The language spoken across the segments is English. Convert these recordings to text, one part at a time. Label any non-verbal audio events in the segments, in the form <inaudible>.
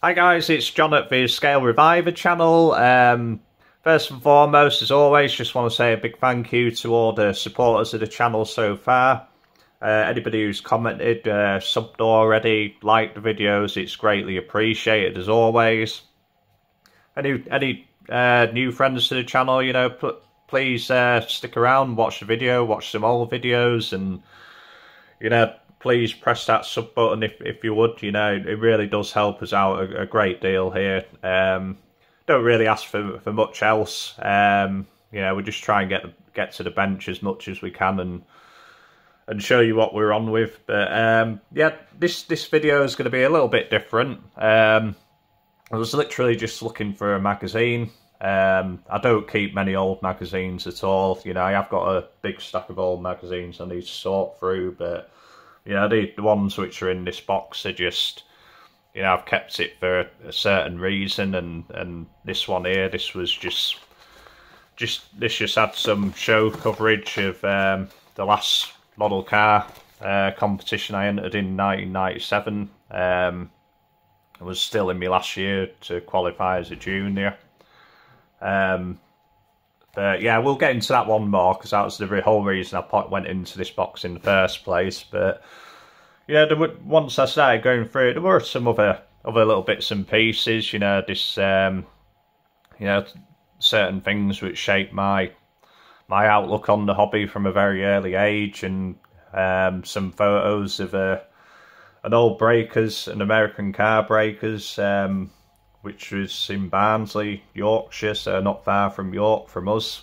Hi guys, it's John at the Scale Reviver channel. Um, first and foremost, as always, just want to say a big thank you to all the supporters of the channel so far. Uh, anybody who's commented, uh, subbed already, liked the videos, it's greatly appreciated as always. Any any uh, new friends to the channel, you know, please uh, stick around, watch the video, watch some old videos, and you know, please press that sub button if, if you would. You know, it really does help us out a, a great deal here. Um, don't really ask for, for much else. Um, you know, we just try and get get to the bench as much as we can and and show you what we're on with. But um, yeah, this this video is going to be a little bit different. Um, I was literally just looking for a magazine. Um, I don't keep many old magazines at all. You know, I have got a big stack of old magazines I need to sort through, but know, the, the ones which are in this box are just, you know, I've kept it for a certain reason, and and this one here, this was just, just this just had some show coverage of um, the last model car uh, competition I entered in 1997. Um, I was still in my last year to qualify as a junior. Um, but yeah, we'll get into that one more because that was the whole reason I went into this box in the first place. But yeah, there were, once I started going through it, there were some other other little bits and pieces. You know, this um, you know certain things which shaped my my outlook on the hobby from a very early age, and um, some photos of a uh, an old breakers, an American car breakers. Um, which was in Barnsley, Yorkshire, so not far from York from us.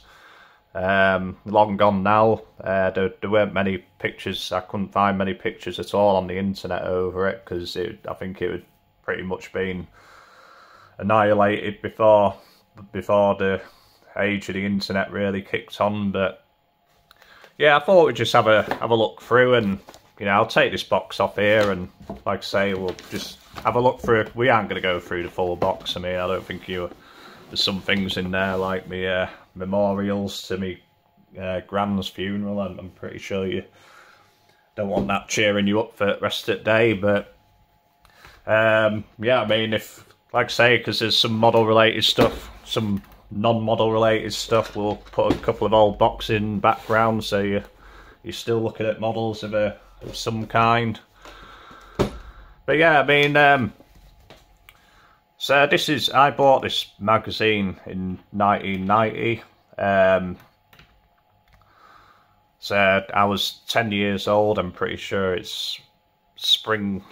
Um, long gone now. Uh, there, there, weren't many pictures. I couldn't find many pictures at all on the internet over it because I think it had pretty much been annihilated before before the age of the internet really kicked on. But yeah, I thought we'd just have a have a look through and you know I'll take this box off here and like I say we'll just have a look through. We aren't going to go through the full box. I mean, I don't think you. There's some things in there like me uh, memorials to me uh, grand's funeral. I'm, I'm pretty sure you don't want that cheering you up for the rest of the day. But um, yeah, I mean, if like I say, because there's some model related stuff, some non-model related stuff, we'll put a couple of old boxes in backgrounds so you you're still looking at models of a of some kind. But yeah, I mean, um, so this is, I bought this magazine in 1990. Um, so I was 10 years old, I'm pretty sure it's spring,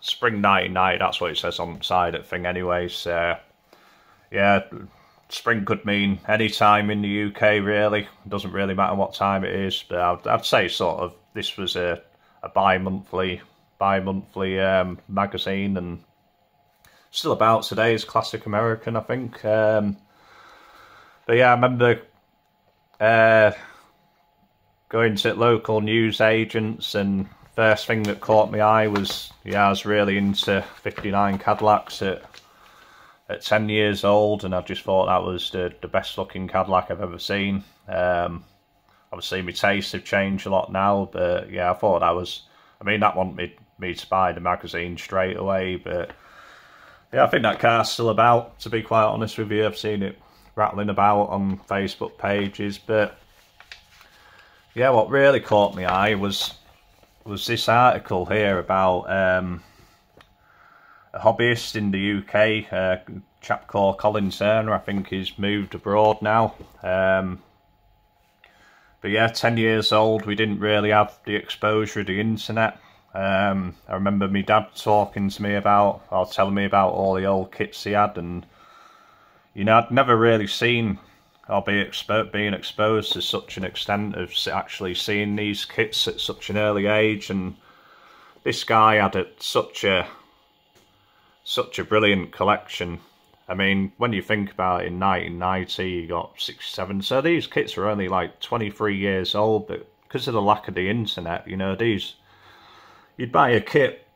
spring 1990, that's what it says on the side of the thing anyway. So yeah, spring could mean any time in the UK really. It doesn't really matter what time it is, but I'd, I'd say sort of this was a, a bi-monthly bi-monthly um, magazine and still about today is Classic American, I think. Um, but yeah, I remember uh, going to local news agents and first thing that caught my eye was, yeah, I was really into 59 Cadillacs at, at 10 years old and I just thought that was the, the best looking Cadillac I've ever seen. Um, obviously my tastes have changed a lot now, but yeah, I thought that was, I mean, that one me me to buy the magazine straight away. But yeah, I think that car's still about, to be quite honest with you. I've seen it rattling about on Facebook pages. But yeah, what really caught my eye was was this article here about um, a hobbyist in the UK, uh, chap called Colin Turner, I think he's moved abroad now. Um, but yeah, 10 years old, we didn't really have the exposure of the internet. Um, I remember my dad talking to me about, or telling me about all the old kits he had, and you know, I'd never really seen or be expo being exposed to such an extent of actually seeing these kits at such an early age, and this guy had a, such a such a brilliant collection. I mean, when you think about it, in 1990, you got 67, so these kits were only like 23 years old, but because of the lack of the internet, you know, these you'd buy a kit,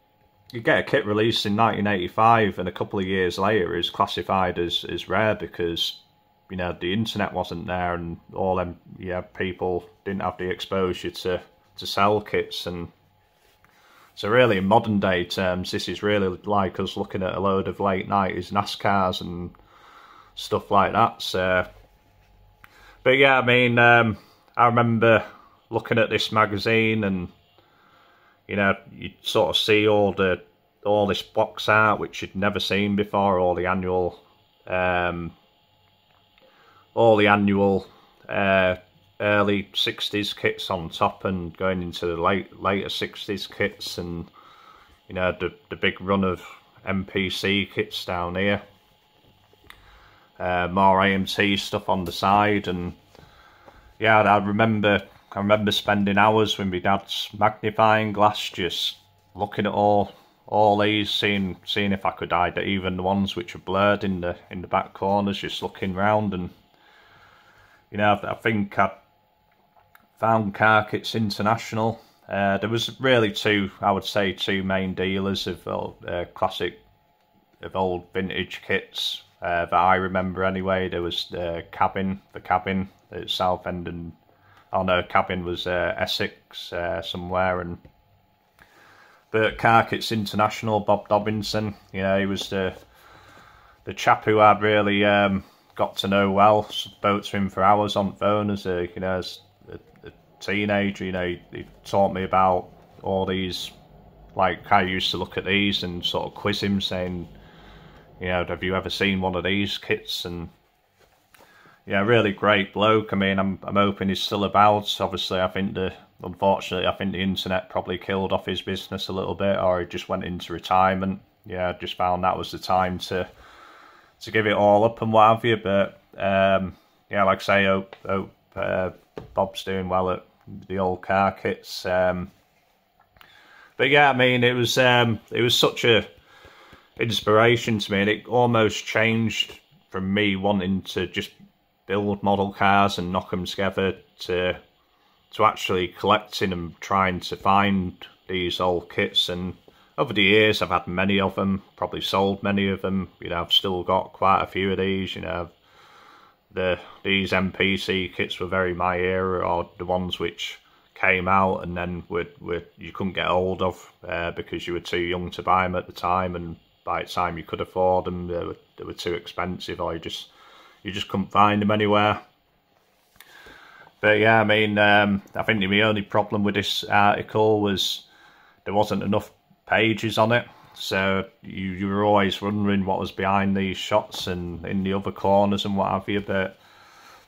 you get a kit released in 1985 and a couple of years later is classified as, as rare because, you know, the internet wasn't there and all them, yeah, people didn't have the exposure to, to sell kits and So really, in modern day terms, this is really like us looking at a load of late nighties NASCARs and stuff like that. So, but yeah, I mean, um, I remember looking at this magazine and you know you sort of see all the all this box art which you'd never seen before, all the annual, um, all the annual uh, early 60s kits on top and going into the late later 60s kits and you know the, the big run of MPC kits down here. Uh, more AMT stuff on the side and yeah I remember I remember spending hours with my dad's magnifying glass just looking at all all these seeing seeing if I could hide even the ones which are blurred in the in the back corners just looking round and you know I think I found Car Kits International. Uh, there was really two, I would say, two main dealers of uh, classic, of old vintage kits uh, that I remember anyway. There was the Cabin, the Cabin at Southend and, oh no, Cabin was uh, Essex uh, somewhere and but Car Kits International, Bob Dobinson, you know, he was the the chap who I'd really um, got to know well. Spoke to him for hours on phone as a you know as teenager, you know, he, taught me about all these, like I used to look at these and sort of quiz him saying, you know, have you ever seen one of these kits? And yeah, really great bloke. I mean, I'm I'm hoping he's still about. Obviously, I think the unfortunately, I think the internet probably killed off his business a little bit, or he just went into retirement. Yeah, just found that was the time to to give it all up and what have you. But um, yeah, like I say, hope, hope uh, Bob's doing well at the old car kits. Um, but yeah, I mean, it was um, it was such a inspiration to me, and it almost changed from me wanting to just build model cars and knock them together to to actually collecting and trying to find these old kits. And over the years, I've had many of them, probably sold many of them. You know, I've still got quite a few of these. You know, the these MPC kits were very my era, or the ones which came out and then were, were you couldn't get hold of uh, because you were too young to buy them at the time, and by the time you could afford them, they were they were too expensive, or you just you just couldn't find them anywhere. But yeah, I mean, um, I think the only problem with this article was there wasn't enough pages on it. So you, you were always wondering what was behind these shots and in the other corners and what have you. But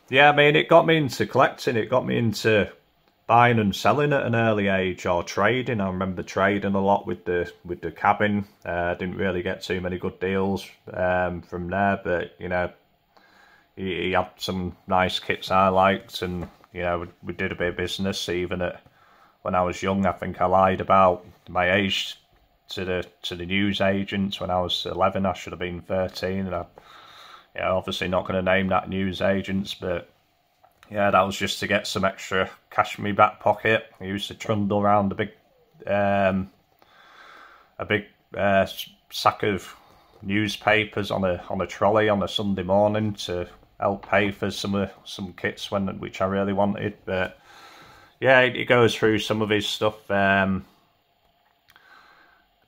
yeah, I mean, it got me into collecting. It got me into buying and selling at an early age or trading. I remember trading a lot with the with the cabin. Uh, didn't really get too many good deals um, from there, but you know, he, he, had some nice kits I liked, and you know, we, we did a bit of business even at when I was young. I think I lied about my age to the to the news agents when I was 11. I should have been 13. And I, yeah, obviously not going to name that news agents, but yeah, that was just to get some extra cash in my back pocket. I used to trundle around a big, um, a big uh, sack of newspapers on a on a trolley on a Sunday morning to help pay for some of some kits when which I really wanted. But yeah, it, it goes through some of his stuff. Um,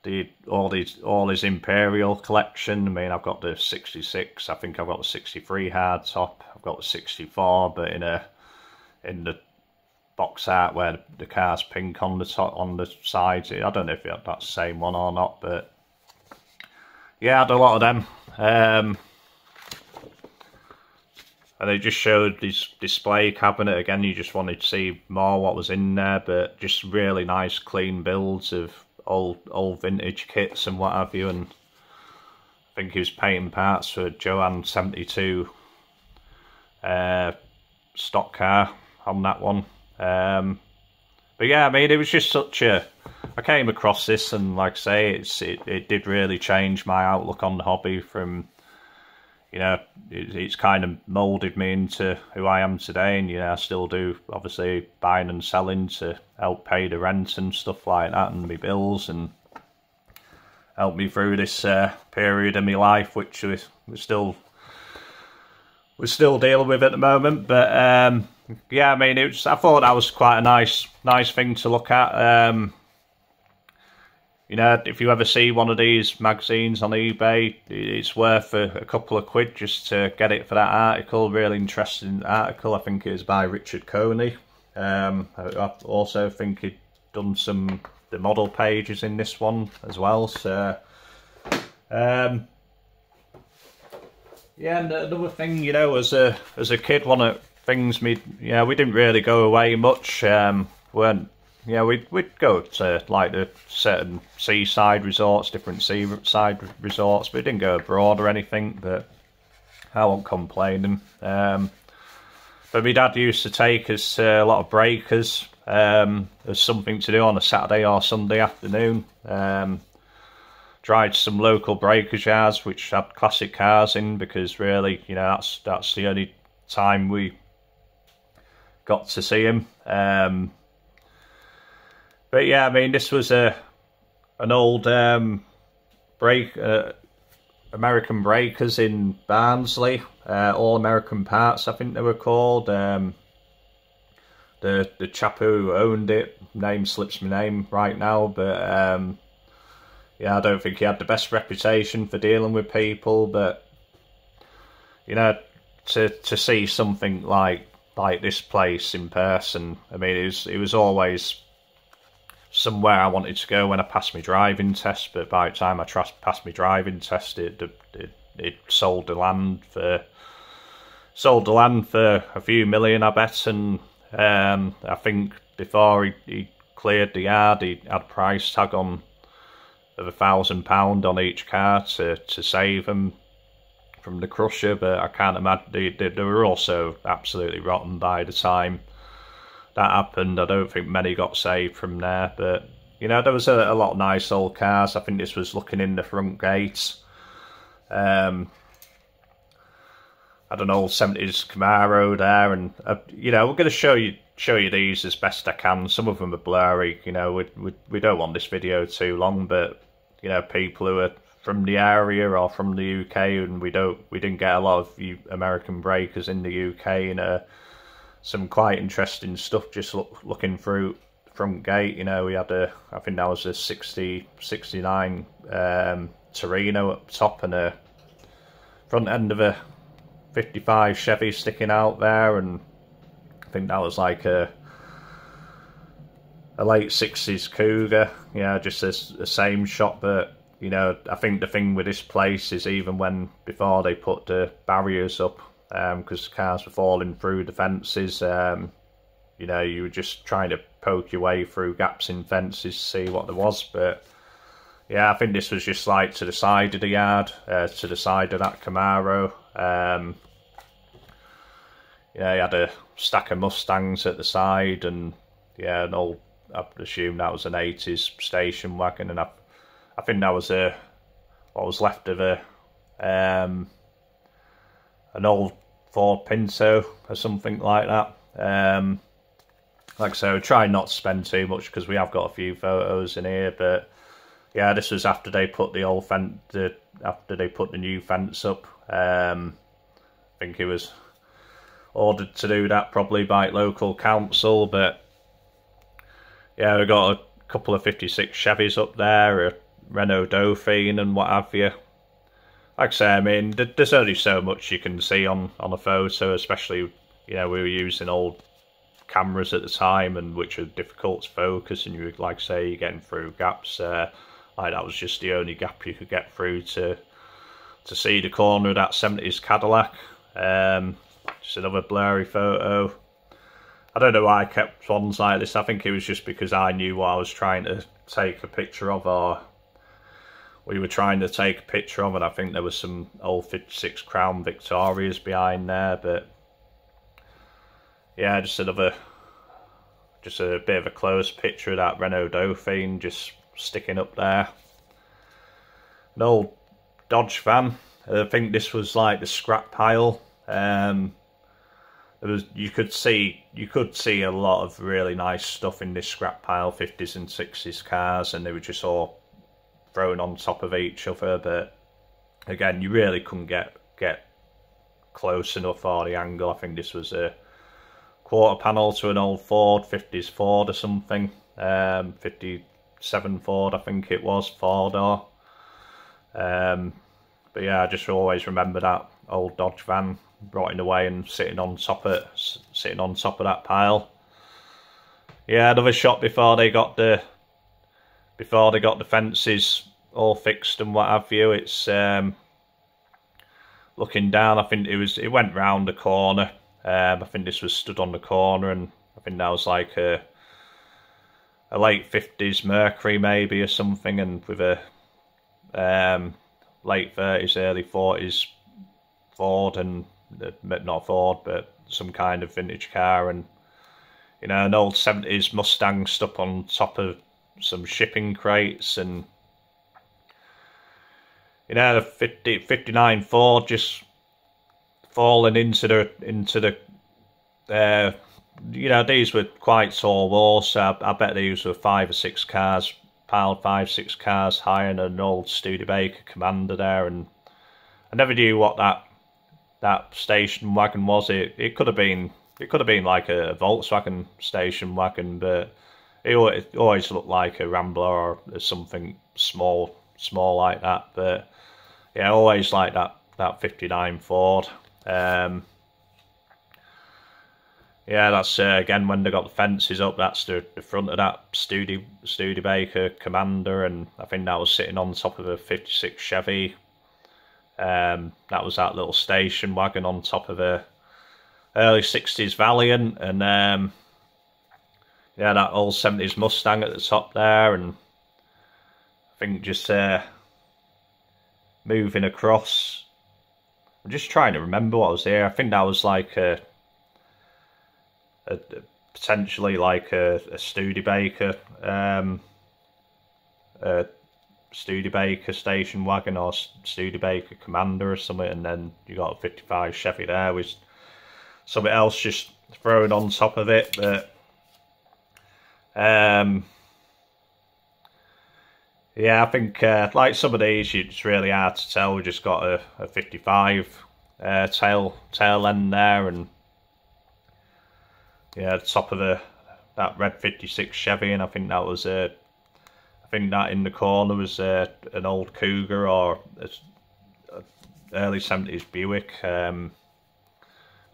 the all his all his Imperial collection. I mean, I've got the '66. I think I've got the '63 hard top. I've got the '64, but in a in the box art where the car's pink on the top on the sides. I don't know if that's the same one or not, but yeah, I had a lot of them. Um, and they just showed this display cabinet again. You just wanted to see more what was in there, but just really nice, clean builds of old old vintage kits and what have you. And I think he was painting parts for Jo-Han seventy two uh, stock car on that one. Um, but yeah, I mean, it was just such a. I came across this, and like I say, it's it, it did really change my outlook on the hobby from you know, it, it's kind of moulded me into who I am today. And, you know, I still do, obviously, buying and selling to help pay the rent and stuff like that and my bills and help me through this uh, period of my life, which we, we're still we're still dealing with at the moment. But um, yeah, I mean, it was, I thought that was quite a nice nice thing to look at. Um, you know, if you ever see one of these magazines on eBay, it's worth a, a, couple of quid just to get it for that article. Really interesting article. I think it was by Richard Coney. Um, I also think he'd done some the model pages in this one as well. So, um, yeah, and another thing, you know, as a as a kid, one of things me, yeah, we didn't really go away much. Um, weren't yeah, we'd we'd go to like the certain seaside resorts, different seaside resorts, we didn't go abroad or anything. But I won't complain. Um, but my dad used to take us uh, a lot of breakers um, as something to do on a Saturday or Sunday afternoon. Um, tried some local breakers yards which had classic cars in because really, you know, that's that's the only time we got to see him. Um, but yeah, I mean, this was a an old um, break, uh, American Breakers in Barnsley, uh, All American Parts, I think they were called. Um, the the chap who owned it, name slips my name right now, but um, yeah, I don't think he had the best reputation for dealing with people. But you know, to to see something like like this place in person, I mean, it was it was always somewhere I wanted to go when I passed my driving test, but by the time I passed my driving test, it, it, it sold the land for sold the land for a few million, I bet, and um, I think before he, he, cleared the yard, he had a price tag on of a thousand pound on each car to to save them from the crusher. But I can't imagine they, they, they were also absolutely rotten by the time that happened. I don't think many got saved from there, but you know there was a, a lot of nice old cars. I think this was looking in the front gates. Um, I had an old seventies Camaro there, and uh, you know we're going to show you show you these as best I can. Some of them are blurry. You know we we we don't want this video too long, but you know people who are from the area or from the UK, and we don't we didn't get a lot of American breakers in the UK, and uh, some quite interesting stuff just look, looking through front gate. You know, we had a, I think that was a 60, 69 um, Torino up top and a front end of a 55 Chevy sticking out there. And I think that was like a, a late 60s Cougar. Yeah, just the same shot, but you know, I think the thing with this place is even when before they put the barriers up because um, cars were falling through the fences. Um, you know, you were just trying to poke your way through gaps in fences to see what there was. But yeah, I think this was just like to the side of the yard, uh, to the side of that Camaro. Um, yeah, he had a stack of Mustangs at the side, and yeah, an old. I assume that was an '80s station wagon, and I, I think that was a what was left of a um, an old Ford Pinto or something like that. Um, like I try not to spend too much because we have got a few photos in here, but yeah, this was after they put the old fence, after they put the new fence up. Um, I think it was ordered to do that probably by local council, but yeah, we got a couple of 56 Chevys up there, a Renault Dauphine and what have you like I say, I mean, there's only so much you can see on, on a photo, especially, you know, we were using old cameras at the time and which are difficult to focus and you would, like say, you're getting through gaps. Uh, like that was just the only gap you could get through to to see the corner of that 70s Cadillac. Um, just another blurry photo. I don't know why I kept ones like this. I think it was just because I knew what I was trying to take a picture of or we were trying to take a picture of, and I think there was some old 56 Crown Victorias behind there, but yeah, just another, just a bit of a close picture of that Renault Dauphine just sticking up there. An old Dodge van. I think this was like the scrap pile. Um, there was you could see you could see a lot of really nice stuff in this scrap pile, 50s and 60s cars, and they were just all thrown on top of each other. But again, you really couldn't get get close enough for the angle. I think this was a quarter panel to an old Ford, 50s Ford or something, um, 52 seven Ford, I think it was four door. Um, but yeah, I just always remember that old Dodge van rotting away and sitting on top of sitting on top of that pile. Yeah, another shot before they got the before they got the fences all fixed and what have you. It's um, looking down. I think it was it went round the corner. Um, I think this was stood on the corner, and I think that was like a a late fifties Mercury maybe or something, and with a um, late thirties, early forties Ford and uh, not Ford, but some kind of vintage car, and you know an old seventies Mustang stuck on top of some shipping crates and you know, the 50, 59 Ford just falling into the into the uh, you know these were quite tall walls so I, I, bet these were five or six cars piled five six cars higher than an old Studebaker Commander there and I never knew what that that station wagon was. It it could have been it could have been like a Volkswagen station wagon but it always looked like a Rambler or something small small like that but yeah, always like that that 59 Ford. Um, yeah, that's uh, again when they got the fences up. That's the, the front of that Studebaker Commander, and I think that was sitting on top of a '56 Chevy. Um, that was that little station wagon on top of a early '60s Valiant, and um, yeah, that old '70s Mustang at the top there, and I think just uh, moving across. I'm just trying to remember what was there. I think that was like a, a potentially like a, a Studebaker, um, a Studebaker station wagon or Studebaker Commander or something, and then you got a 55 Chevy there with something else just thrown on top of it. But um, yeah, I think uh, like some of these, it's really hard to tell. We just got a, a 55 uh, tail tail end there, and yeah, the top of the that red 56 Chevy, and I think that was a. Uh, I think that in the corner was uh, an old Cougar or a, a early 70s Buick. Um,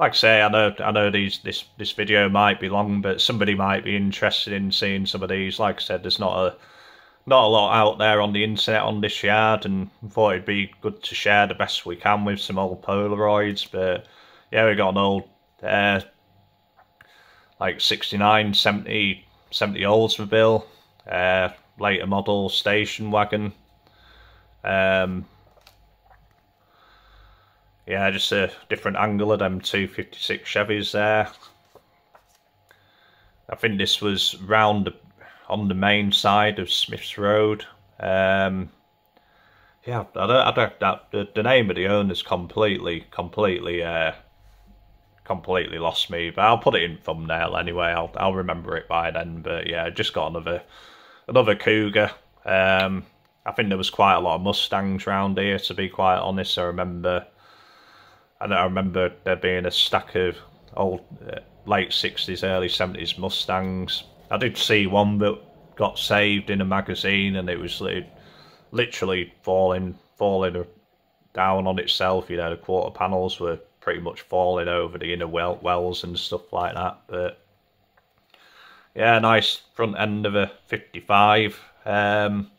like I say, I know I know these this this video might be long, but somebody might be interested in seeing some of these. Like I said, there's not a not a lot out there on the internet on this yard and thought it'd be good to share the best we can with some old Polaroids but yeah we got an old uh, like 69 70 70 Oldsmobile uh, later model station wagon um, yeah just a different angle of them 256 Chevys there I think this was round on the main side of Smith's Road. Um, yeah, I don't, I don't, that, the, the name of the owner's completely, completely, uh, completely lost me. But I'll put it in thumbnail anyway. I'll, I'll remember it by then. But yeah, just got another, another Cougar. Um, I think there was quite a lot of Mustangs round here. To be quite honest, I remember, and I remember there being a stack of old uh, late sixties, early seventies Mustangs I did see one that got saved in a magazine, and it was literally falling, falling down on itself. You know, the quarter panels were pretty much falling over the inner well wells and stuff like that. But yeah, nice front end of a 55 um,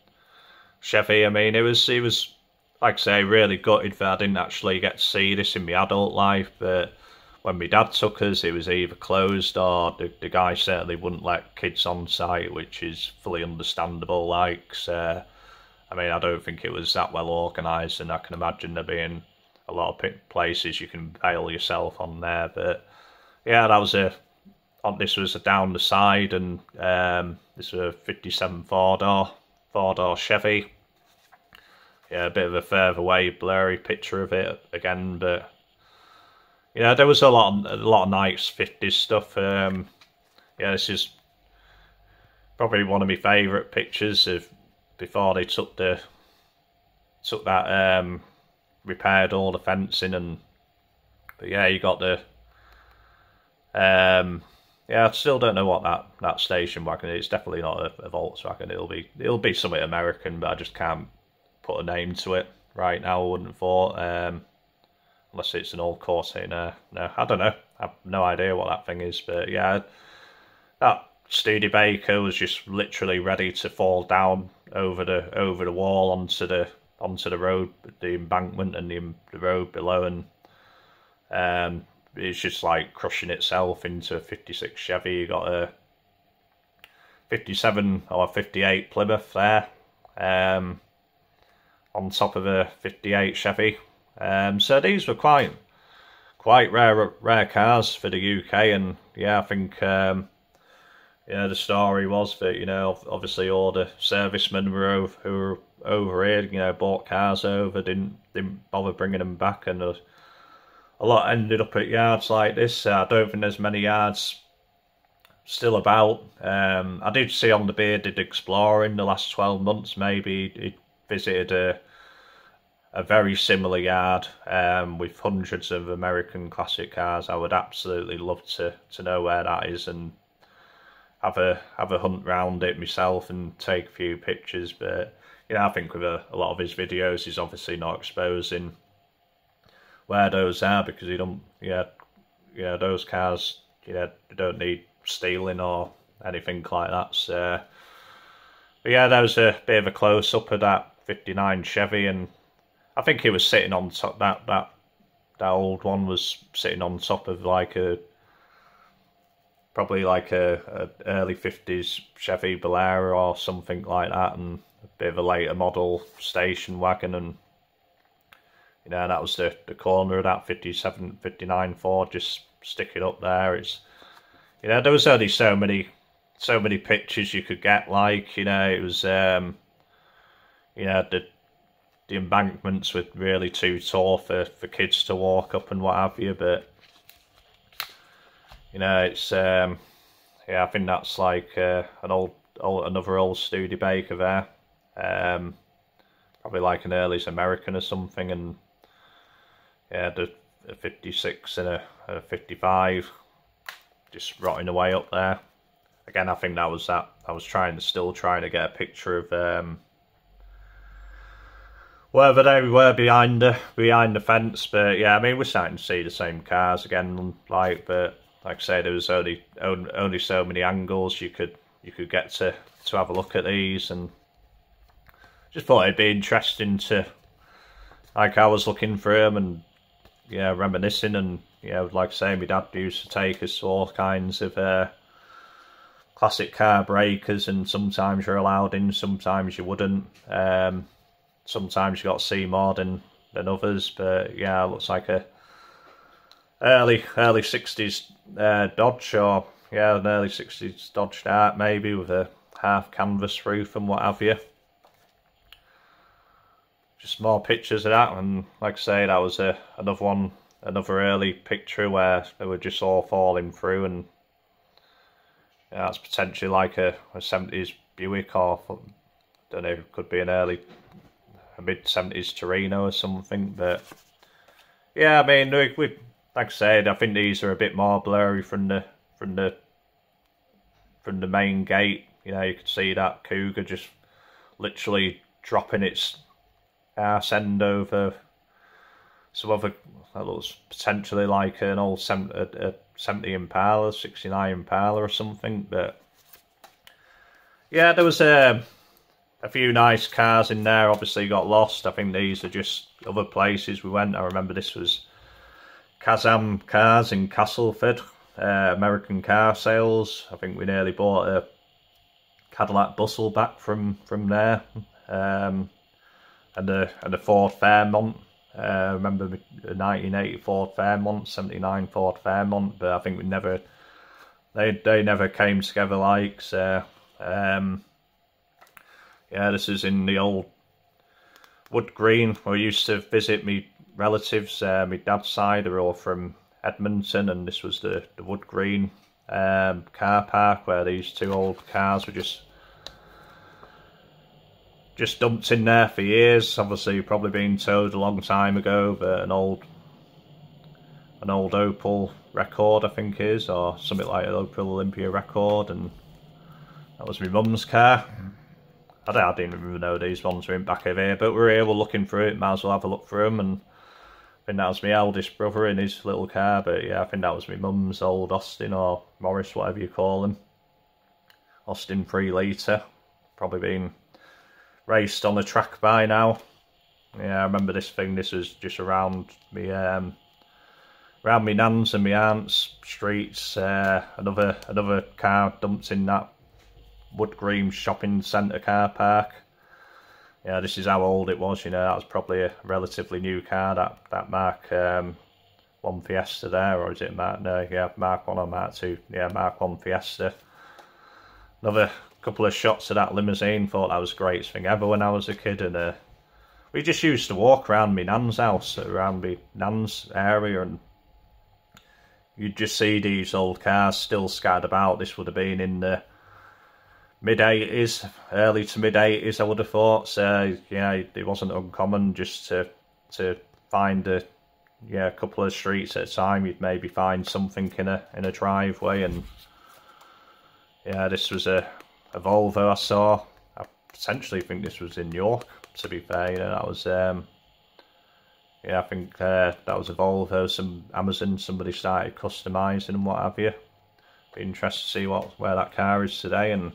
Chevy. I mean, it was it was like I say, really gutted that I didn't actually get to see this in my adult life, but when my dad took us, it was either closed or the, the guy certainly wouldn't let kids on site, which is fully understandable. Like, I mean, I don't think it was that well organised, and I can imagine there being a lot of places you can bail yourself on there. But yeah, that was a. This was a down the side, and um, this was a 57 four door, four door Chevy. Yeah, a bit of a further away, blurry picture of it again, but you know, there was a lot, of, a lot of nice fifties stuff. Um, yeah, this is probably one of my favourite pictures of before they took the took that um, repaired all the fencing and but yeah, you got the um, yeah, I still don't know what that, that station wagon is. It's definitely not a, a Volkswagen. It'll be it'll be something American, but I just can't put a name to it right now. I wouldn't have thought. Um, unless it's an old Corsair. No, I don't know. I have no idea what that thing is, but yeah, that Studebaker was just literally ready to fall down over the over the wall onto the onto the road, the embankment and the, the road below, and um, it's just like crushing itself into a 56 Chevy. You got a 57 or 58 Plymouth there, um, on top of a 58 Chevy. Um, so these were quite quite rare rare cars for the UK, and yeah, I think um, yeah the story was that you know obviously all the servicemen were over, who were over here, you know, bought cars over, didn't didn't bother bringing them back, and a, a lot ended up at yards like this. I don't think there's many yards still about. Um, I did see on the Bearded Explorer in the last 12 months, maybe visited a a very similar yard um, with hundreds of American classic cars. I would absolutely love to to know where that is and have a have a hunt round it myself and take a few pictures. But you know, I think with a, a lot of his videos, he's obviously not exposing where those are because he don't. Yeah, yeah, those cars. You know, don't need stealing or anything like that. So, but yeah, that was a bit of a close up of that 59 Chevy and I think he was sitting on top that that that old one was sitting on top of like a probably like a, a early fifties Chevy Bel Air or something like that, and a bit of a later model station wagon, and you know that was the the corner of that 57, 59 Ford. Just stick it up there. It's you know there was only so many so many pictures you could get. Like you know it was um you know the the embankments were really too tall for, for kids to walk up and what have you, but you know, it's um, yeah, I think that's like uh, an old, old, another old Studebaker there, um, probably like an early American or something, and yeah, the, the 56 and a, a 55 just rotting away up there. Again, I think that was that. I was trying to still trying to get a picture of um, wherever they were behind the behind the fence. But yeah, I mean we're starting to see the same cars again. Like, but like I say, there was only only so many angles you could you could get to to have a look at these, and just thought it'd be interesting to like I was looking for them and yeah, reminiscing and yeah, like I say, my dad used to take us to all kinds of. Uh, classic car breakers and sometimes you're allowed in sometimes you wouldn't um, sometimes you got to see more than than others. But yeah, looks like a early early sixties uh, Dodge or yeah, an early sixties Dodge Dart maybe with a half canvas roof and what have you. Just more pictures of that, and like I say, that was a another one, another early picture where they were just all falling through, and yeah, that's potentially like a, a seventies Buick or don't know, could be an early a mid seventies Torino or something. But yeah, I mean, we, we like I said, I think these are a bit more blurry from the from the from the main gate. You know, you could see that Cougar just literally dropping its ass end over some other that looks potentially like an old 70, a, a 70 Impala, 69 Impala or something. But yeah, there was a a few nice cars in there obviously got lost. I think these are just other places we went. I remember this was Kazam Cars in Castleford, uh, American car sales. I think we nearly bought a Cadillac Bustle back from from there, um, and a and a Ford Fairmont. Uh, remember the 1980 Ford Fairmont, 79 Ford Fairmont, but I think we never they they never came together like so. Um, yeah, this is in the old Wood Green where I used to visit me relatives. Uh, my dad's side are all from Edmonton, and this was the, the Wood Green um, car park where these two old cars were just just dumped in there for years. Obviously, probably been towed a long time ago, but an old an old Opel Rekord, I think is, or something like an Opel Olympia Rekord, and that was my mum's car. I, don't, I didn't even know these ones were in back of here, but we're here, we're looking through it, might as well have a look through them, and I think that was my eldest brother in his little car, but yeah, I think that was my mum's old Austin, or Morris, whatever you call him. Austin 3 litre, probably been raced on the track by now. Yeah, I remember this thing, this was just around me um, around me nan's and my aunt's streets, uh, another another car dumped in that Wood Green shopping centre car park. Yeah, this is how old it was, you know, that was probably a relatively new car, that, that Mark um, 1 Fiesta there, or is it Mark, no, yeah, Mark 1 or Mark 2, yeah, Mark 1 Fiesta. Another couple of shots of that limousine, thought that was the greatest thing ever when I was a kid, and uh, we just used to walk around my nan's house, around my nan's area, and you'd just see these old cars still scattered about. This would have been in the mid 80s, early to mid 80s, I would have thought. So, yeah, it wasn't uncommon just to to find a yeah a couple of streets at a time. You'd maybe find something in a in a driveway, and yeah, this was a, a Volvo I saw. I potentially think this was in York. To be fair, you know, that was um, yeah, I think uh, that was a Volvo, some Amazon, somebody started customising and what have you. Be interested to see what where that car is today and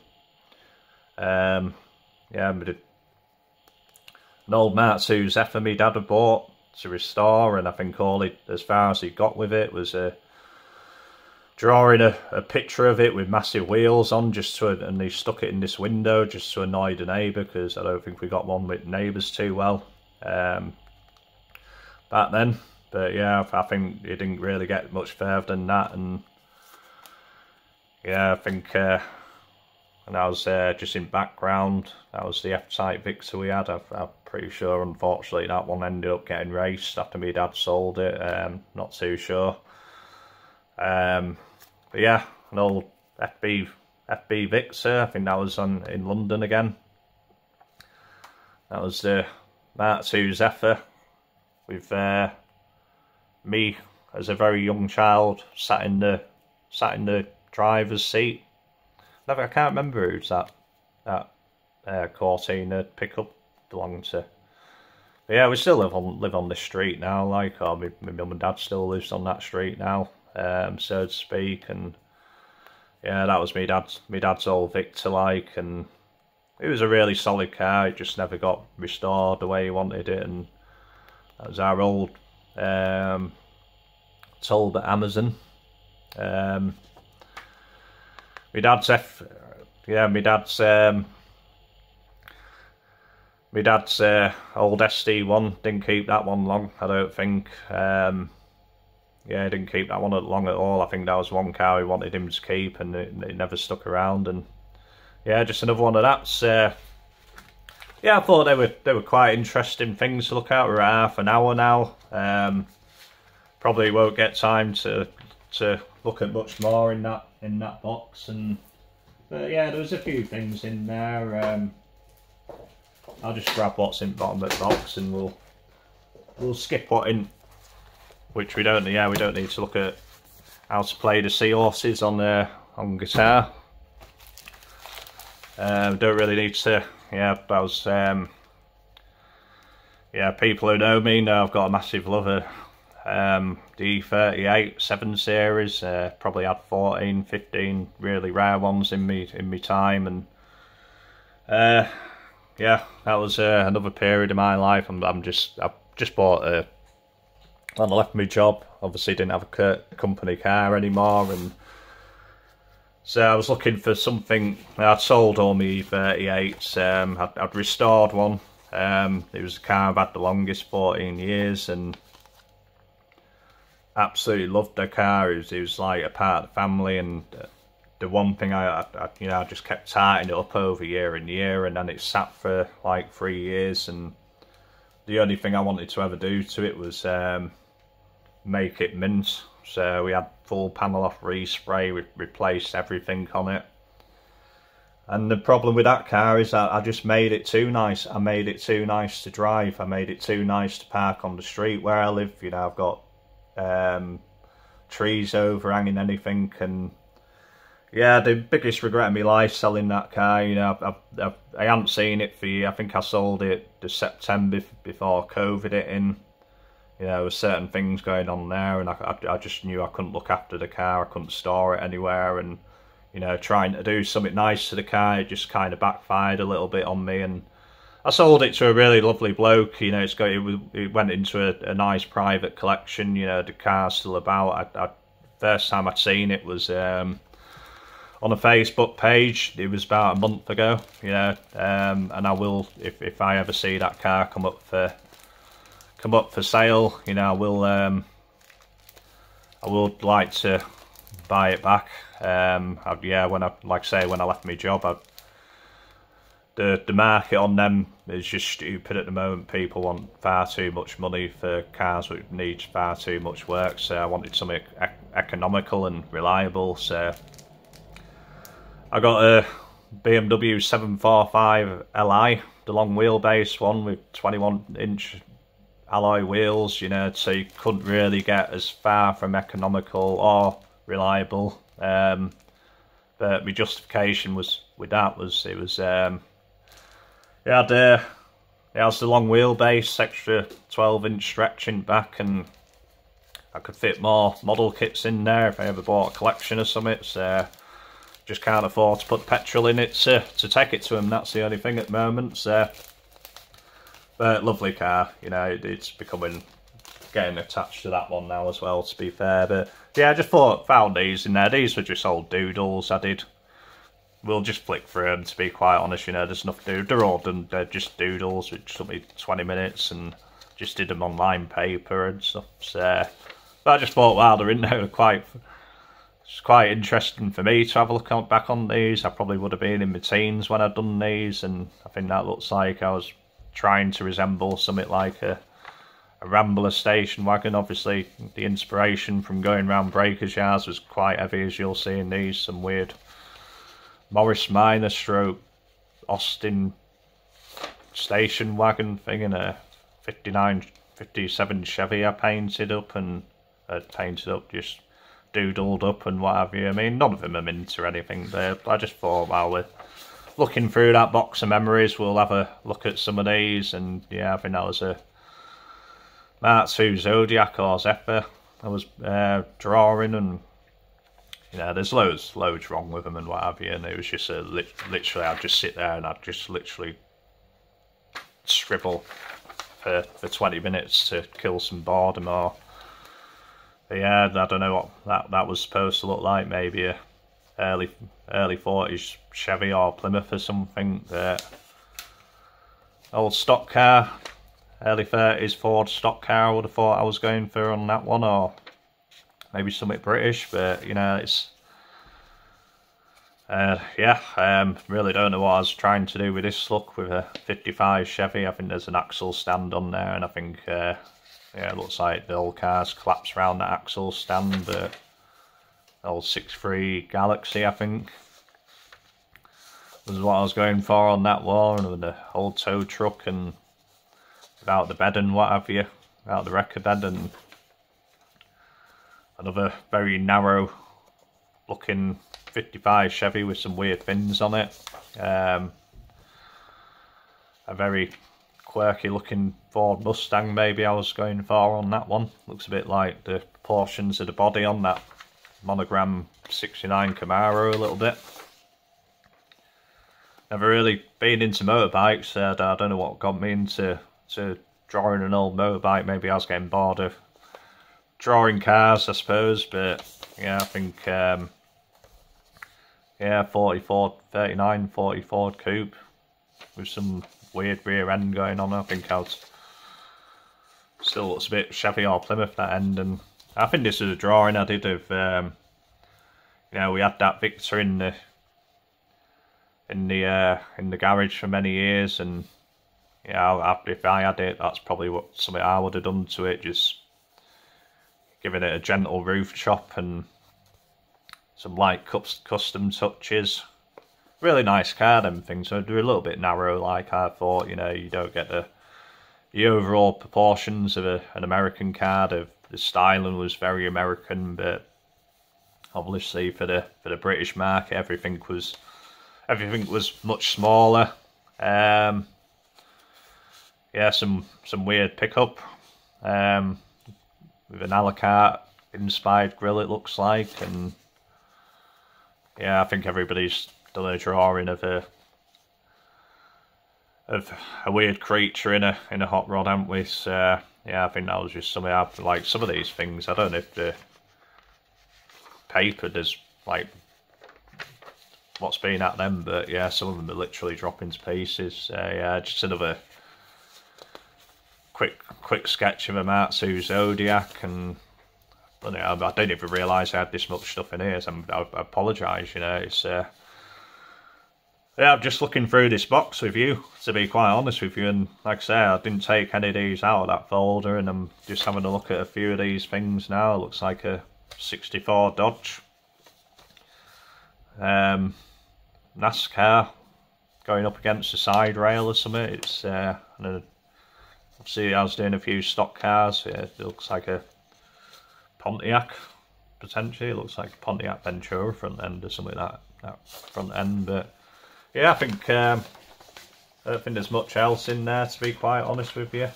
um, yeah, an old Mark II Zephyr my dad had bought to restore and I think all he, as far as he got with it was a uh, drawing a, a picture of it with massive wheels on just to and he stuck it in this window just to annoy the neighbour because I don't think we got one with neighbours too well. Um, back then. But yeah, I think it didn't really get much further than that. And yeah, I think uh, and I was uh, just in background. That was the F-Type Victor we had. I, am pretty sure, unfortunately, that one ended up getting raced after my dad sold it. Um, not too sure. Um, but yeah, an old FB FB Victor. I think that was on in London again. That was the Mark II Zephyr with uh, me as a very young child sat in the sat in the driver's seat. Never, I can't remember who's that that uh, Cortina pickup belonged to. But yeah, we still live on live on this street now. Like, or my, my mum and dad still lives on that street now, um, so to speak. And yeah, that was me dad's my dad's old Victor, like, and it was a really solid car. It just never got restored the way he wanted it, and that was our old um, Talbot Amazon. Um, my dad's F, yeah, my dad's um, my dad's uh, old SD one didn't keep that one long. I don't think. Um, yeah, didn't keep that one long at all. I think that was one car he wanted him to keep, and it, it never stuck around. And yeah, just another one of that's. Uh, yeah, I thought they were they were quite interesting things to look at. We're at half an hour now. Um, probably won't get time to to look at much more in that in that box. And but yeah, there was a few things in there. Um, I'll just grab what's in the bottom of the box, and we'll we'll skip what in, which we don't. Yeah, we don't need to look at how to play the seahorses on the on guitar. Um, don't really need to yeah, I was, um, yeah, people who know me know I've got a massive love of um, the 38 7 series, uh, probably had 14, 15 really rare ones in me in my time, and uh, yeah, that was uh, another period of my life. I'm, I'm just, I've just bought a, when I left my job, obviously didn't have a company car anymore, and so I was looking for something. I'd sold all my 38s. Um, I'd, I'd, restored one. Um, it was a car I've had the longest, 14 years, and absolutely loved the car. It was, was like a part of the family, and the one thing I, I, you know, I just kept tightening it up over year and year, and then it sat for like three years, and the only thing I wanted to ever do to it was um, make it mint. So we had full panel off respray, we replaced everything on it. And the problem with that car is that I just made it too nice. I made it too nice to drive. I made it too nice to park on the street where I live. You know, I've got um, trees overhanging anything and yeah, the biggest regret of my life selling that car. You know, I, I, I hadn't seen it for. I think I sold it the September before COVID hit in. You know, there were certain things going on there, and I, I, I, just knew I couldn't look after the car. I couldn't store it anywhere, and you know, trying to do something nice to the car, it just kind of backfired a little bit on me. And I sold it to a really lovely bloke. You know, it's got it, it went into a, a, nice private collection. You know, the car's still about. I, first time I'd seen it was. Um, on a Facebook page. It was about a month ago, you know, um, and I will, if, if I ever see that car come up for come up for sale, you know, I will um, I would like to buy it back. Um, I, yeah, when I like I say when I left my job, I, the the market on them is just stupid at the moment. People want far too much money for cars which need far too much work. So I wanted something e economical and reliable. So I got a BMW 745 Li, the long wheelbase one with 21 inch alloy wheels, you know, so you couldn't really get as far from economical or reliable. Um, but my justification was with that was it was um, it had uh, it has the long wheelbase, extra 12 inch stretching back, and I could fit more model kits in there if I ever bought a collection of something. So just can't afford to put petrol in it to, to take it to him. That's the only thing at the moment. So, but lovely car. You know, it, it's becoming getting attached to that one now as well. To be fair, but yeah, I just thought found these in there. These were just old doodles. I did. We'll just flick through them. To be quite honest, you know, there's enough to do. They're all done. They're just doodles, which took me 20 minutes, and just did them on line paper and stuff. So, but I just thought, wow, they're in there they're quite it's quite interesting for me to have a look back on these. I probably would have been in my teens when I'd done these, and I think that looks like I was trying to resemble something like a, a Rambler station wagon. Obviously, the inspiration from going around Breakers Yards was quite heavy, as you'll see in these. Some weird Morris Minor stroke Austin station wagon thing in a 59, 57 Chevy I painted up and uh, painted up just doodled up and what have you. I mean, none of them are mint or anything there. I just thought while we're looking through that box of memories, we'll have a look at some of these. And yeah, I think that was a Mark II Zodiac or Zephyr I was uh, drawing and you know, there's loads, loads wrong with them and what have you. And it was just a literally, I'd just sit there and I'd just literally scribble for, for 20 minutes to kill some boredom or but yeah, I don't know what that that was supposed to look like. Maybe a early early forties Chevy or Plymouth or something. Old stock car, early thirties Ford stock car. I would have thought I was going for on that one, or maybe something British. But you know, it's uh, yeah, um, really don't know what I was trying to do with this look with a 55 Chevy. I think there's an axle stand on there, and I think uh, yeah, it looks like the old cars collapse around the axle stand, but old 6.3 Galaxie, I think, was what I was going for on that one, with the old tow truck and without the bed and what have you, without the wrecker bed, and another very narrow looking 55 Chevy with some weird fins on it. Um, a very quirky looking Ford Mustang maybe I was going for on that one. Looks a bit like the proportions of the body on that monogram 69 Camaro a little bit. Never really been into motorbikes, uh, I don't know what got me into to drawing an old motorbike. Maybe I was getting bored of drawing cars I suppose, but yeah I think um, yeah 44, 39, 40 Ford Coupe with some weird rear end going on. I think I still looks a bit Chevy or Plymouth that end, and I think this is a drawing I did of. Um, you know, we had that Victor in the in the uh, in the garage for many years, and yeah, if I had it, that's probably what something I would have done to it. Just giving it a gentle roof chop and some light cups custom touches really nice car, them things. So they're a little bit narrow, like I thought. You know, you don't get the the overall proportions of a, an American car. They're, the styling was very American, but obviously for the for the British market, everything was everything was much smaller. Um, yeah, some some weird pickup um, with an a la carte inspired grill. It looks like, and yeah, I think everybody's done a drawing of a of a weird creature in a in a hot rod, haven't we? So, yeah, I think that was just something I like. Some of these things, I don't know if the paper does like what's been at them, but yeah, some of them are literally dropping to pieces. Yeah, just another quick quick sketch of a Matsu Zodiac, and I don't, even realise I had this much stuff in here. So I, I apologise. You know, it's. Uh, yeah, I'm just looking through this box with you, to be quite honest with you, and like I say, I didn't take any of these out of that folder, and I'm just having a look at a few of these things now. It looks like a 64 Dodge. Um, NASCAR going up against the side rail or something. It's uh, obviously I was doing a few stock cars. Yeah, it looks like a Pontiac potentially. It looks like a Pontiac Ventura front end or something like that, that front end. But yeah, I think um, I don't think there's much else in there to be quite honest with you.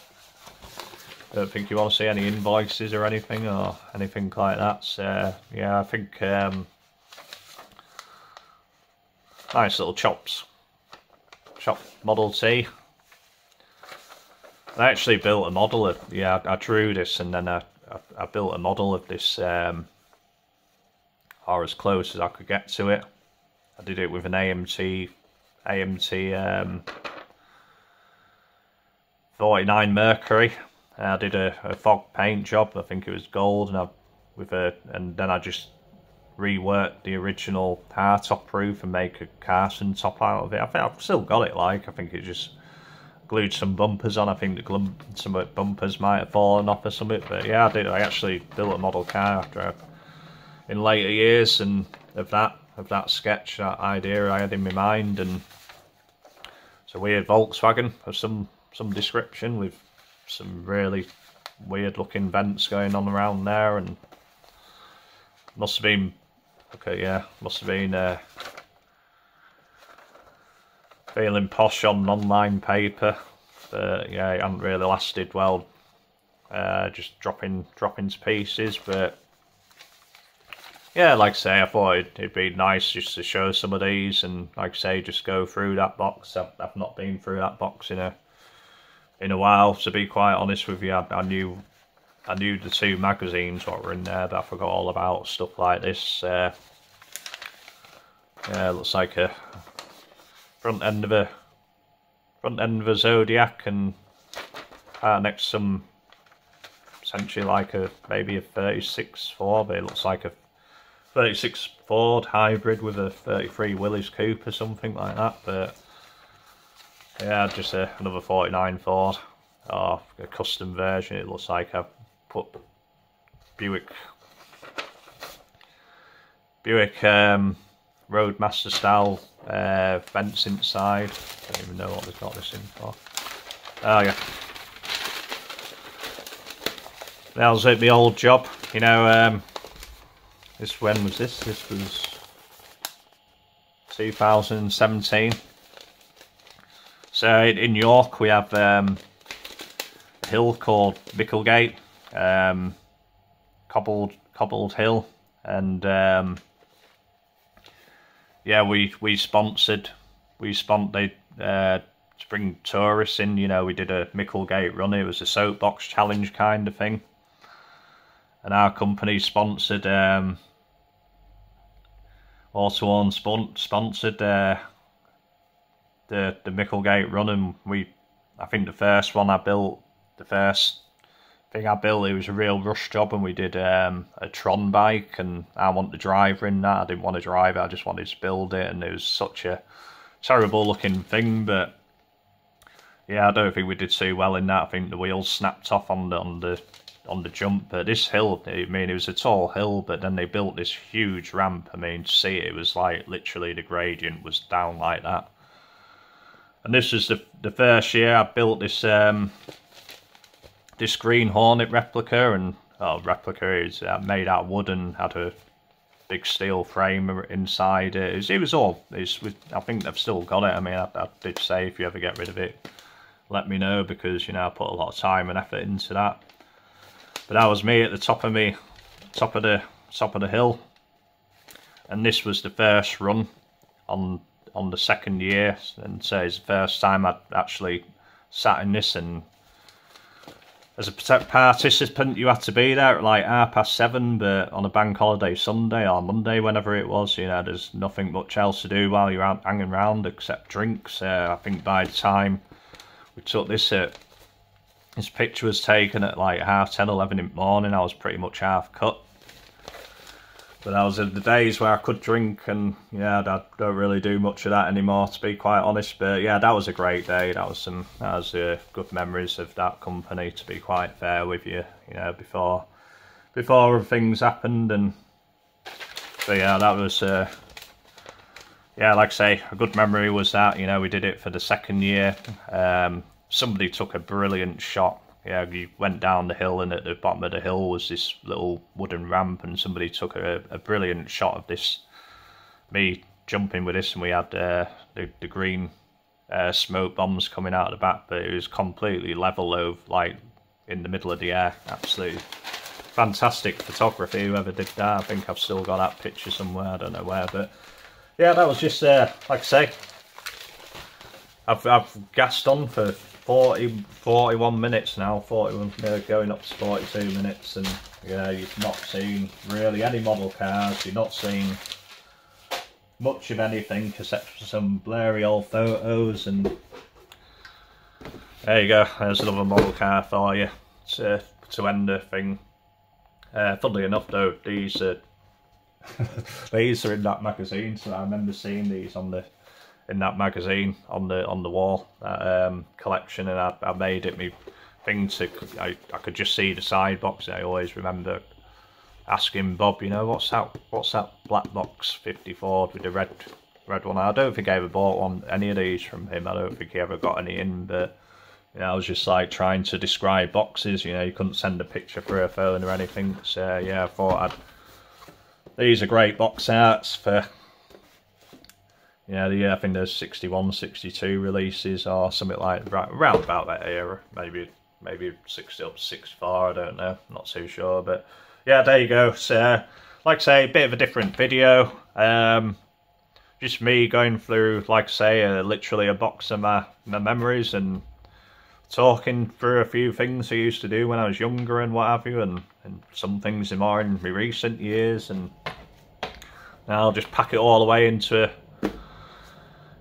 I don't think you want to see any invoices or anything or anything like that. So yeah, I think um, nice little chops. Chop Model T. I actually built a model of yeah. I, drew this and then I, I, I built a model of this, um, or as close as I could get to it. I did it with an AMT AMT um, 49 Mercury I did a, a, fog paint job. I think it was gold, and I with a and then I just reworked the original car top roof and make a Carson top out of it. I think I've still got it. Like I think it just glued some bumpers on. I think the some bumpers might have fallen off or something. But yeah, I did. I actually built a model car after I, in later years, and of that of that sketch, that idea I had in my mind, and it's a weird Volkswagen of some some description with some really weird looking vents going on around there and must have been okay yeah must have been uh, feeling posh on online paper but yeah it hasn't really lasted well uh, just dropping dropping to pieces but yeah like I say I thought it'd, it'd, be nice just to show some of these and like I say just go through that box I've, I've not been through that box in a in a while. To be quite honest with you, I, I knew I knew the two magazines what were in there, but I forgot all about stuff like this. Uh, yeah, looks like a front end of a front end of a Zodiac, and uh, next some essentially like a maybe a 36 Ford. but It looks like a 36 Ford hybrid with a 33 Willys coupe or something like that, but yeah, just a, another 49 Ford, or a custom version. It looks like I've put Buick Buick um, Roadmaster style uh, inside. I don't even know what they've got this in for. Oh yeah. That was it, the old job. You know, um, this when was this? This was 2017. So in York we have um, a hill called Micklegate, um, cobbled cobbled hill, and um, yeah, we we sponsored we sponsored uh, to bring tourists in. You know, we did a Micklegate run. It was a soapbox challenge kind of thing, and our company sponsored. Um, also on sponsored uh, the the Micklegate run, and we, I think the first one I built, the first thing I built, it was a real rush job, and we did um, a Tron bike, and I want the driver in that. I didn't want to drive it, I just wanted to build it, and it was such a terrible looking thing, but yeah, I don't think we did too well in that. I think the wheels snapped off on the on the on the jump. But this hill, I mean, it was a tall hill, but then they built this huge ramp. I mean, see it, it was like literally the gradient was down like that. And this is the, the first year I built this um, this Green Hornet replica and well, replica is uh, made out of wood and had a big steel frame inside it. It was, it was all, it's, I think they've still got it. I mean, I, I, did say if you ever get rid of it, let me know because, you know, I put a lot of time and effort into that. But that was me at the top of me, top of the, top of the hill. And this was the first run on on the second year and so it's the first time I'd actually sat in this and as a participant you had to be there at like half past seven but on a bank holiday Sunday or Monday whenever it was you know there's nothing much else to do while you're out hanging around except drinks uh, I think by the time we took this uh, this picture was taken at like half 10 11 in the morning I was pretty much half cut but that was the days where I could drink and yeah, I don't really do much of that anymore to be quite honest. But yeah, that was a great day. That was some that was uh, good memories of that company to be quite fair with you, you know, before before things happened and so yeah, that was uh, yeah, like I say, a good memory was that, you know, we did it for the second year. Um, somebody took a brilliant shot yeah, you went down the hill and at the bottom of the hill was this little wooden ramp and somebody took a, a brilliant shot of this, me jumping with this and we had uh, the, the green uh, smoke bombs coming out of the back but it was completely level over like in the middle of the air, absolutely fantastic photography whoever did that, I think I've still got that picture somewhere, I don't know where but yeah that was just uh, like I say I've, I've gassed on for 40, 41 minutes now, 41, uh, going up to 42 minutes, and yeah, you've not seen really any model cars, you're not seeing much of anything except for some blurry old photos, and there you go, there's another model car for you to, to end the thing. Uh, funnily enough though, these are, <laughs> these are in that magazine, so I remember seeing these on the in that magazine on the on the wall that um, collection, and I, I, made it me thing to I, I could just see the side box. I always remember asking Bob, you know, what's that? What's that black box 54 with the red red one? I don't think I ever bought one any of these from him. I don't think he ever got any in, but. You know, I was just like trying to describe boxes, you know, you couldn't send a picture through a phone or anything. So yeah, I thought I'd these are great box arts for yeah, yeah, I think there's 61, 62 releases or something like right, around about that era. Maybe maybe 60 up, 64, I don't know. Not too sure, but yeah, there you go. So, like I say, a bit of a different video. Um, just me going through, like I say, uh, literally a box of my, my memories and talking through a few things I used to do when I was younger and what have you, and, and some things in more in my recent years, and now I'll just pack it all away into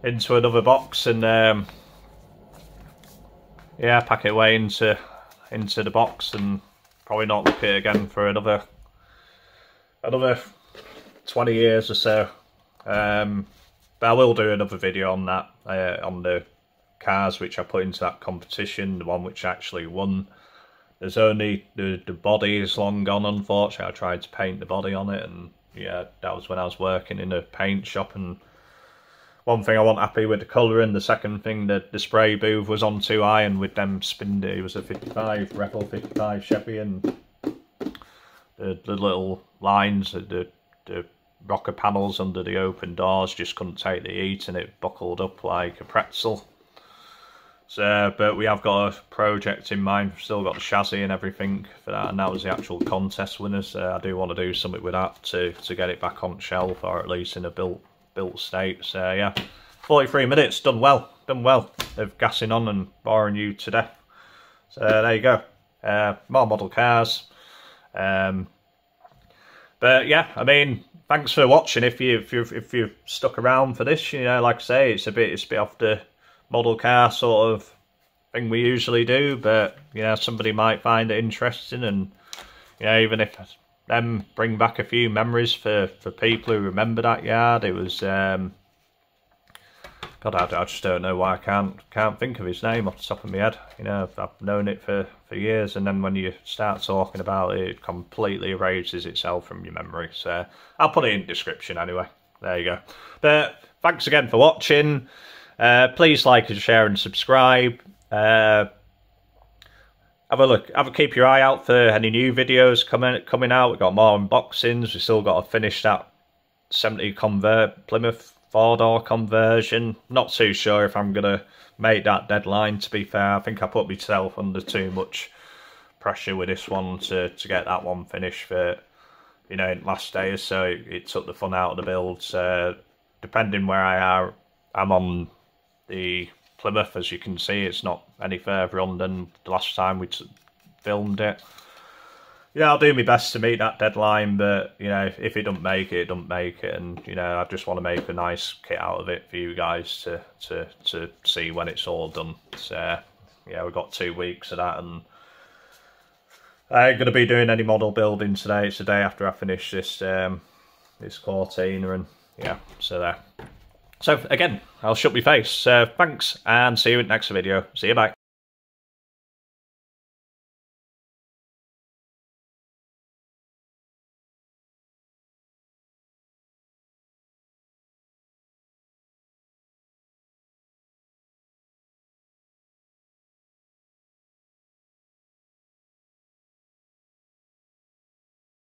into another box and um, yeah, pack it away into into the box and probably not look at it again for another another 20 years or so. Um, but I will do another video on that, uh, on the cars which I put into that competition, the one which actually won. There's only, the, the body is long gone unfortunately, I tried to paint the body on it and yeah, that was when I was working in a paint shop and one thing I wasn't happy with the colouring. The second thing, the, the spray booth was on too high and with them spin it was a 55, Rebel 55 Chevy and the, the little lines, the, the rocker panels under the open doors just couldn't take the heat and it buckled up like a pretzel. So, but we have got a project in mind, We've still got the chassis and everything for that, and that was the actual contest winner, so I do want to do something with that to, to get it back on shelf, or at least in a built built state. So yeah, 43 minutes, done well, done well of gassing on and boring you to death. So there you go, uh, more model cars. Um, but yeah, I mean, thanks for watching. If you if you if you've stuck around for this, you know, like I say, it's a bit it's a bit off the model car sort of thing we usually do, but you know, somebody might find it interesting, and you know, even if them bring back a few memories for, for people who remember that yard. It was, um, God, I, I, just don't know why I can't can't think of his name off the top of my head. You know, I've, known it for, for years, and then when you start talking about it, it completely erases itself from your memory. So I'll put it in the description anyway. There you go. But thanks again for watching. Uh, please like and share and subscribe. Uh, have a look. Have a keep your eye out for any new videos coming coming out. We've got more unboxings. We still got to finish that 70 convert Plymouth four door conversion. Not too sure if I'm gonna make that deadline. To be fair, I think I put myself under too much pressure with this one to to get that one finished for you know last days. So it, it took the fun out of the build. Uh, depending where I are, I'm on the Plymouth, as you can see, it's not any further on than the last time we filmed it. Yeah, I'll do my best to meet that deadline, but, you know, if, if it don't make it, it don't make it, and, you know, I just want to make a nice kit out of it for you guys to, to, to see when it's all done. So, yeah, we've got two weeks of that, and I ain't going to be doing any model building today. It's the day after I finish this, um, this Cortina, and, yeah, so there. So again, I'll shut my face. Uh, thanks and see you in the next video. See you, bye.